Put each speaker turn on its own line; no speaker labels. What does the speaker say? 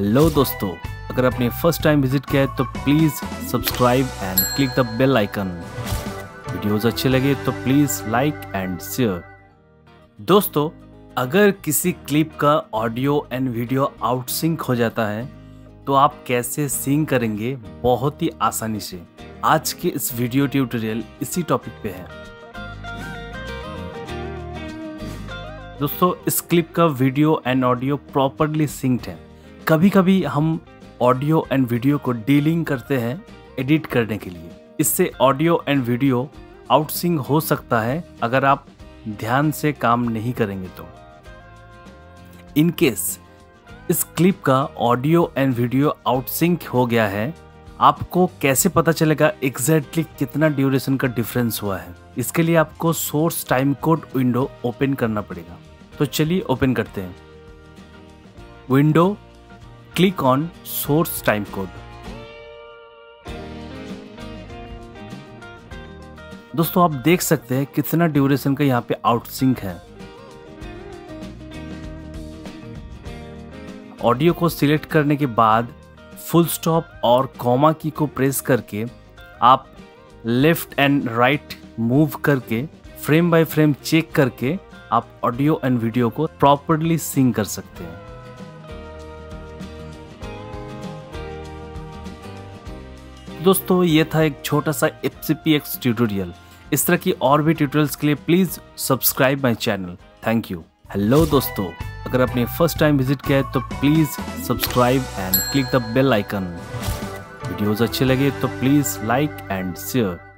Hello दोस्तों, अगर आपने फ़र्स्ट टाइम विज़िट किया है तो please subscribe and click the bell icon videos अच्छे लगे तो प्लीज़ लाइक एंड शेयर दोस्तों, अगर किसी क्लिप का audio and video out sync हो जाता है तो आप कैसे सिंक करेंगे? बहुत ही आसानी से। आज के इस वीडियो ट्यूटोरियल इसी टॉपिक पे है। दोस्तों, इस क्लिप का video and audio properly synced है। कभी कभी हम ऑडियो एंड वीडियो को डीलिंग करते हैं एडिट करने के लिए। इससे ऑडियो एंड वीडियो आउटसिंग हो सकता है अगर आप ध्यान से काम नहीं करेंगे तो। इन केस इस क्लिप का audio and video out sync हो गया है, आपको कैसे पता चलेगा एग्जैक्टली exactly कितना ड्यूरेशन का डिफरेंस हुआ है? इसके लिए आपको source time code window open करना पड़ेगा। तो चलिए ओपन करते हैं। Window on source time code. दोस्तों, आप देख सकते हैं कितना ड्यूरेशन का यहाँ पे आउटसिंक है। ऑडियो को सिलेक्ट करने के बाद फुल स्टॉप और कॉमा की को प्रेस करके आप लेफ़्ट एंड राइट मूव करके फ्रेम बाय फ्रेम चेक करके आप ऑडियो एंड वीडियो को प्रॉपरली सिंग कर सकते हैं। दोस्तों, ये था एक छोटा सा FCPX ट्यूटोरियल इस तरह की और भी ट्यूटोरियल्स के लिए please subscribe my channel thank you hello दोस्तों, अगर आपने फ़र्स्ट टाइम विज़िट किया है तो please subscribe and click the bell icon videos अच्छे लगे तो प्लीज़ लाइक एंड शेयर